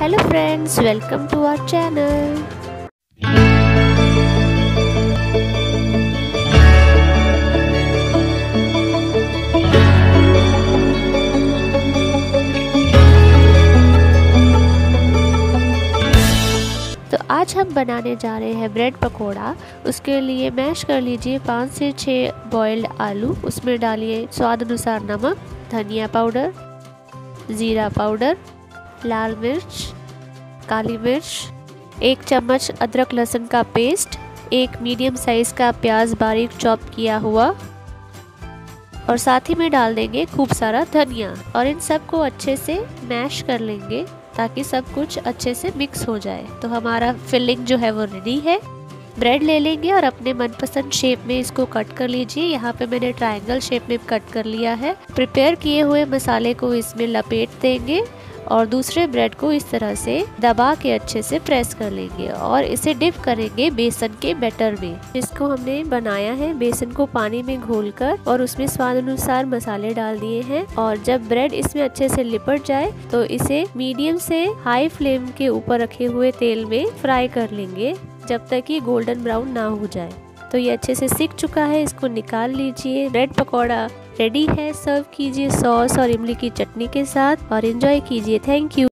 Hello friends welcome to our channel तो आज हम बनाने जा रहे हैं ब्रेड पकोड़ा। उसके लिए मैश कर लीजिए पाँच से छः बॉइल्ड आलू। उसमें डालिए स्वाद अनुसार नमक, धनिया पाउडर ज़ीरा पाउडर लाल मिर्च, काली मिर्च, एक चम्मच अदरक लहसुन का पेस्ट, एक मीडियम साइज़ का प्याज बारीक चॉप किया हुआ। और साथ ही में डाल देंगे खूब सारा धनिया। और इन सबको अच्छे से मैश कर लेंगे ताकि सब कुछ अच्छे से मिक्स हो जाए। तो हमारा फिलिंग जो है वो रेडी है। ब्रेड ले लेंगे और अपने मनपसंद शेप में इसको कट कर लीजिए। यहाँ पे मैंने ट्रायंगल शेप में कट कर लिया है। प्रिपेयर किए हुए मसाले को इसमें लपेट देंगे और दूसरे ब्रेड को इस तरह से दबा के अच्छे से प्रेस कर लेंगे और इसे डिप करेंगे बेसन के बैटर में। इसको हमने बनाया है बेसन को पानी में घोलकर और उसमें स्वाद अनुसार मसाले डाल दिए हैं और जब ब्रेड इसमें अच्छे से लिपट जाए तो इसे मीडियम से हाई फ्लेम के ऊपर रखे हुए तेल में फ्राई कर लेंगे। जब तक ये गोल्डन ब्राउन ना हो जाए। तो ये अच्छे से सीख चुका है, इसको निकाल लीजिए। रेड पकौड़ा रेडी है सर्व कीजिए सॉस और इमली की चटनी के साथ और इन्जॉय कीजिए। Thank you